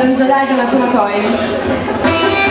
7 la tua coin.